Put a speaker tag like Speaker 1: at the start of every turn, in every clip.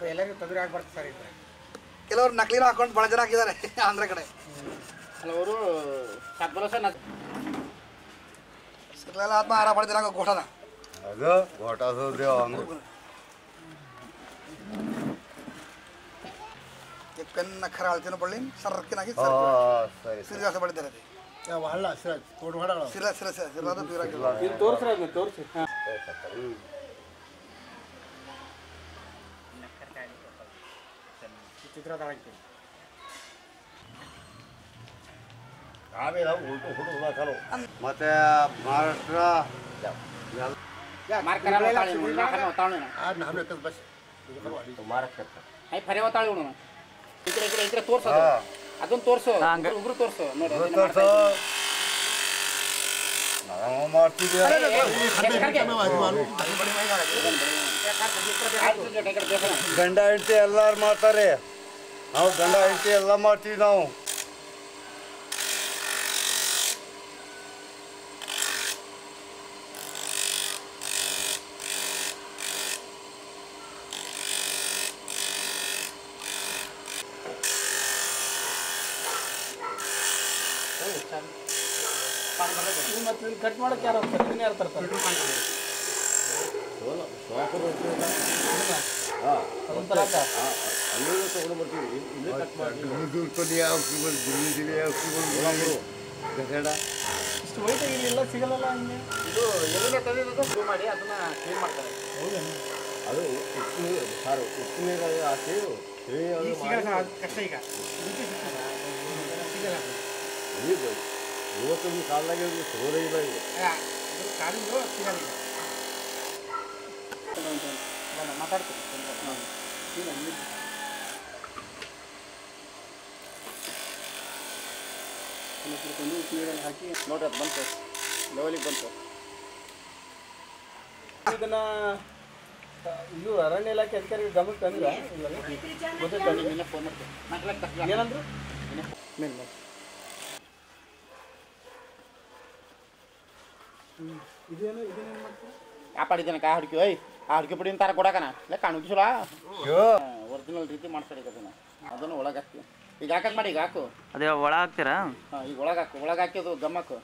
Speaker 1: ಪಾಪ ಎಲ್ಲರಿಗೂ ತೊಂದರೆ ಆಗ್ಬಾರ್ದು ಸರ್ ಇದು
Speaker 2: ಕೆಲವರು ನಕಲಿನ ಹಾಕೊಂಡು ಭಾಳ ಜನ ಹಾಕಿದ್ದಾರೆ ಆಂಧ್ರ ಕಡೆ
Speaker 3: ಕೆಲವರು ಸಾತ್ ಬರೋಸ ನಾ
Speaker 2: ಸಿಗ್ಲೆಲ್ಲ ಆತ್ಮ ಆರ ಭಾಳ ಜನ ಗೋಟನ
Speaker 4: ಅದು ಗೋಟ ಸೋದ್ರಿ ಹಂಗ
Speaker 2: ಪೆನ್ನ ಖರ ಅಳ್ತೀನಿ ಬಳ್ಳಿ ಸರ್ಕಿನಾಗಿ
Speaker 4: ಆ, ಸರಿ
Speaker 2: ಸಿರಿ ಜಾಸ್ತಿ ಬಳಿದ್ದಾರೆ ಅದು
Speaker 1: ಹಳ್ಳ ಸಿರ ತೋಡು ಹೊಡಗಳು
Speaker 2: ಸಿರ
Speaker 1: ತಗೊಳ್ತೀನಿ
Speaker 4: ಮತ್ತೆ ಮಹಾರಾಷ್ಟ್ರ
Speaker 3: ಫರೆ ತಾಳಿ ಉಣ ಇದ್ರೆ ಇದ್ರೆ ಇದ್ರೆ ತೋರ್ಸು ಅದು. ಅದನ್ನ ತೋರ್ಸು ಉಗ್ರು ತೋರ್ಸು ನೋಡಿ ಅದನ್ನ
Speaker 4: ತೋರ್ಸು.
Speaker 3: ಮಾಡ್ತಾ
Speaker 4: ನಾವು ಮಾಡ್ತಿದ್ವಿ
Speaker 3: ಇದ್ದೀನಿ.
Speaker 4: ಗಂಡ ಹೆಂಡತಿ ಎಲ್ಲಾರು ಮಾಡ್ತಾರೆ ನಾವು ಗಂಡ ಹೆಂಡತಿ ಎಲ್ಲ ಮಾಡ್ತೀವಿ ನಾವು
Speaker 3: ನೀವು ಮತ್ತೆ ಇಲ್ಲಿ ಕಟ್ ಮಾಡಕ್ಕೆ ಯಾರು ಹೋಗ್ತಾರೆ ಇದನ್ನ ಯಾರು ತರ್ತಾರೆ ಅದನ್ನ ತರಕ ಇಷ್ಟು ವೈಟ್ ಇಲ್ಲೆಲ್ಲ ಸಿಗಲ್ಲ ಇದು ಎಲ್ಲಿಂದ ತಂದಿದ್ದು ಶುರು ಮಾಡಿ ಅದನ್ನ ಕ್ಲೀನ್ ಮಾಡ್ತಾರೆ
Speaker 5: ಅದು ಉಪ್ಪು ಸಾರು ಉಪ್ಪು ನೀರು ಹಾಕಿ
Speaker 1: ಕಷ್ಟ ಈಗ ಸಿಗಲ್ಲ
Speaker 5: ಈಗ ಸೋರೆ ಇಲ್ಲ ಈಗ
Speaker 1: ಕಾಲಿಂದು ಸಿಗಲ್ಲ ಈಗ
Speaker 3: ಮಾತಾಡ್ತೀನಿ ನೀರಲ್ಲಿ ಹಾಕಿ ನೋಡ್ರಿ ಅದು ಬಂತು. ಲೆವೆಲಿಗೆ ಬಂತು. ಇದನ್ನ ಇದು ಅರಣ್ಯ ಇಲಾಖೆ ಅಧಿಕಾರಿಗಳು ಗಮನಕ್ಕೆ ತಂದಿಲ್ಲ? ನಿನ್ನೆ ಫೋನ್ ಮಾಡ್ತೀನಿ ಏನಂದ್ರು? ಮೇಲೆ ಮೇಲೆ. ಇದೇನು ಇದೇನೇನು ಮಾಡ್ತೀರಾ? ಕಾಪಾಡಿದ್ದಾನೆ ಕಾಯಿ ಹುಡುಕಿ ಓಯ್ ಆ ಹುಡುಕಿ ಪುಡಿ ತಾರ ಕೊಡಕನ ಇಲ್ಲ ಕಾಣುಕಿಸಲ ಒರಿಜಿನಲ್ ರೀತಿ ಮಾಡ್ತಾರೆ ಈಗ ಅದನ್ನ. ಅದನ್ನು ಒಳಗೆ ಹಾಕ್ತೀವಿ ಈಗ ಹಾಕಕ್ ಮಾಡಿ ಈಗ ಹಾಕು.
Speaker 6: ಅದೇ ಒಳ ಹಾಕ್ತೀರಾ?
Speaker 3: ಹಾಂ ಈಗ ಒಳಗೆ ಹಾಕು. ಒಳಗೆ ಹಾಕಿ ಅದು ಗಮ್ಮಕ್ಕು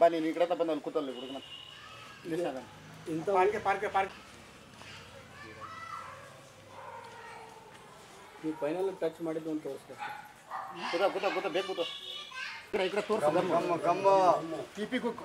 Speaker 3: ಬಾ ನೀನು ಈ ಕಡೆ ಬಂದು ಅಲ್ಲಿ ಕೂತಲ್ಲಿ ಹುಡುಗನ
Speaker 1: ಪಾರ್ಕೆ ಪಾರ್ಕೆ ಪಾರ್ಕ್.
Speaker 3: ನೀವು ಫೈನಲ್ ಟಚ್ ಮಾಡಿದ್ದು ಅಂತ ತೋರಿಸ್ಬೇಕು ಕೂತ ಕೂತ ಕೂತ ಬೇಕು ಕೂತ ಈ ಕಡೆ ಈ ಕಡೆ ತೋರಿಸು ಗಮ್ಮ.
Speaker 4: ಕಮ್ಮ
Speaker 1: ಟಿಪಿ ಕುಕ್ಕು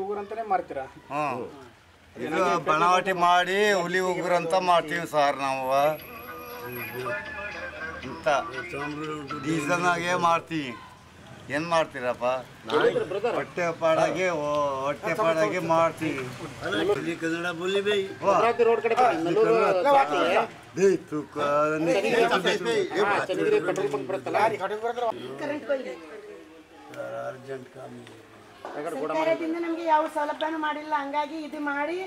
Speaker 3: ಉಗುರಂತಾನೆ
Speaker 4: ಮಾಡ್ತೀರಾ ಇದು ಬಣವಾಟಿ ಮಾಡಿ ಹುಲಿ ಉಗುರು ಅಂತ ಮಾಡ್ತೀವಿ ಸರ್ ನಾವು. ಇಂಥ ಡೀಸಲ್ನಾಗೆ ಮಾಡ್ತೀವಿ. ಏನು ಮಾಡ್ತೀರಪ್ಪ? ಹೊಟ್ಟೆ ಪಾಡಾಗೆ ಹೊಟ್ಟೆ ಪಾಡಾಗೆ ಮಾಡ್ತೀವಿ. ಅರ್ಜೆಂಟ್
Speaker 3: ಭದ್ರಾವತಿ
Speaker 7: ಸರ್ಕಾರದಿಂದ ನಮ್ಗೆ ಯಾವ ಸೌಲಭ್ಯನೂ ಮಾಡಿಲ್ಲ. ಹಂಗಾಗಿ ಇದು ಮಾಡಿ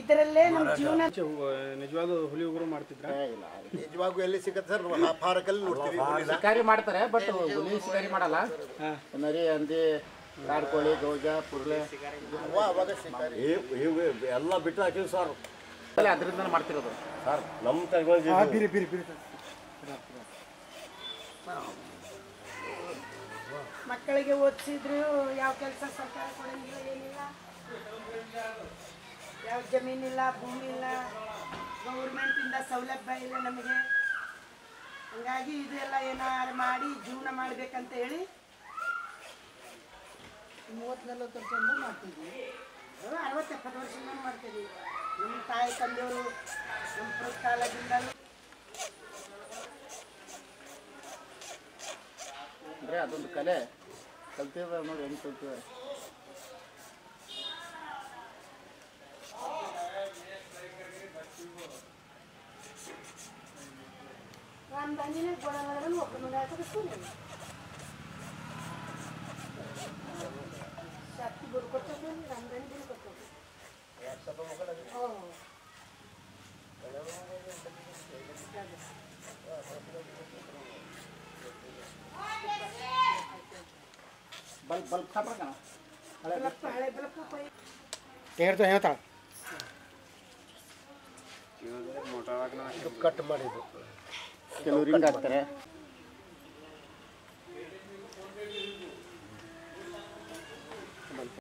Speaker 7: ಇದರಲ್ಲೇ ನಮ್ಮ ಜೀವನ
Speaker 3: ನಿಜವಾದ ಹುಲಿ ಉಗುರು ಮಾಡ್ತಿದ್ರ?
Speaker 1: ನಿಜವಾಗೂ ಎಲ್ಲಿ ಸಿಗತ್ತೆ ಸರ್? ಪಾರ್ಕಲ್ಲಿ ನೋಡ್ತೀವಿ.
Speaker 3: ಶಿಕಾರಿ ಮಾಡ್ತಾರೆ ಬಟ್ ಹುಲಿ ಶಿಕಾರಿ ಮಾಡಲ್ಲ. ನರಿ ಹಂದಿ ಕಾಡ್ಕೋಳಿ ಗೌಜ ಪುರ್ಲೆ
Speaker 5: ಎಲ್ಲ ಬಿಟ್ಟು ಹಾಕಿವಿ ಸರ್.
Speaker 3: ಅದರಿಂದ ಮಾಡ್ತಿರೋದು.
Speaker 5: ಸರ್ ನಮ್ಮ
Speaker 1: ಬಿರಿ ಬಿರಿ ಬಿರಿ.
Speaker 7: ಮಕ್ಕಳಿಗೆ ಓದಿಸಿದ್ರು ಯಾವ ಕೆಲಸ ಸರ್ಕಾರ ಕೊಡಂಗಿಲ್ಲ, ಏನಿಲ್ಲ. ಯಾವ ಜಮೀನಿಲ್ಲ ಭೂಮಿ ಇಲ್ಲ ಗೌರ್ಮೆಂಟಿಂದ ಸೌಲಭ್ಯ ಇಲ್ಲ ನಮಗೆ. ಹಂಗಾಗಿ ಇದೆಲ್ಲ ಏನಾರು ಮಾಡಿ ಜೀವನ ಮಾಡಬೇಕಂತ ಹೇಳಿ ಮೂವತ್ತು ನಲ್ವತ್ತು ವರ್ಷದಿಂದ ಮಾಡ್ತಿದ್ವಿ. ಅರವತ್ತು ಎಪ್ಪತ್ತು ವರ್ಷದಿಂದ ಮಾಡ್ತಿದ್ವಿ. ನಮ್ಮ ತಾಯಿ ತಂದೆಯವರು ನಮ್ಮ ಕಾಲದಿಂದಲೂ
Speaker 3: ಅದೊಂದು ಕಲೆ. ಕಲ್ತಿದ್ದಾರೆ ನೋಡಿ ಹೆಂಗೆ
Speaker 7: ಕಲ್ತಿದ್ದಾರೆ. ರಾಮದಾನಿ ಒಬ್ಬ ಮಗ ಹಾಕಿದ್ರೆ बल्ब टेर तो है
Speaker 4: था कट मारे
Speaker 3: कैलोरी में है